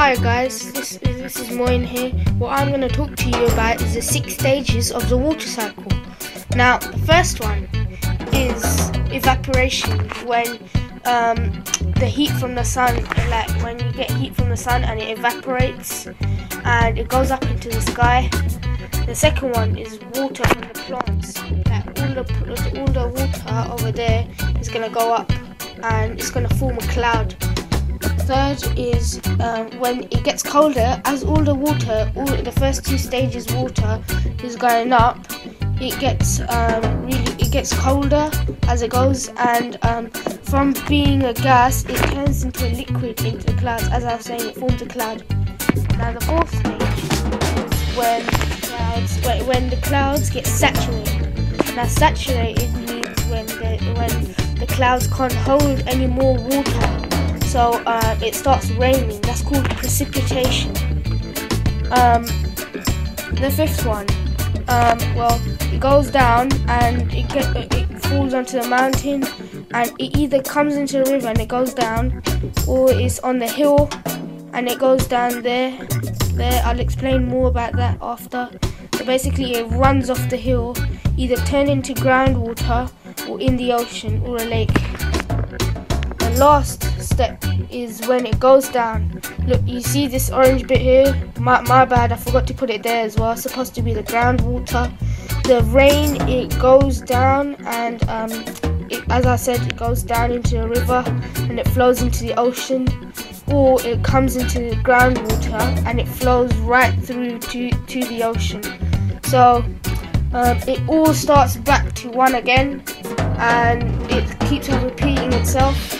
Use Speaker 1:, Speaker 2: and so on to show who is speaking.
Speaker 1: Hi guys, this, this is Moin here. What I'm going to talk to you about is the six stages of the water cycle. Now, the first one is evaporation, when um, the heat from the sun, like when you get heat from the sun and it evaporates and it goes up into the sky. The second one is water from the plants. Like all the all the water over there is going to go up and it's going to form a cloud third is um, when it gets colder, as all the water, all the first two stages water is going up, it gets um, really it gets colder as it goes, and um, from being a gas, it turns into a liquid into the clouds. As I was saying, it forms a cloud. Now the fourth stage is when clouds when, the clouds get saturated. Now saturated means when the when the clouds can't hold any more water so uh, it starts raining. That's called precipitation. Um, the fifth one, um, well, it goes down and it, get, it falls onto the mountain, and it either comes into the river and it goes down, or it's on the hill and it goes down there. There, I'll explain more about that after. So basically, it runs off the hill, either turn into groundwater or in the ocean or a lake. The last step is when it goes down. Look, you see this orange bit here? My, my bad, I forgot to put it there as well. It's supposed to be the groundwater. The rain, it goes down and um, it, as I said, it goes down into a river and it flows into the ocean or it comes into the groundwater and it flows right through to, to the ocean. So um, it all starts back to one again and it keeps on repeating itself.